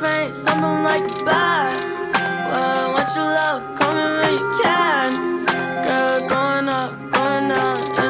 faint, something like a bad Well, I want your love, call me when you can. Girl, going up, going down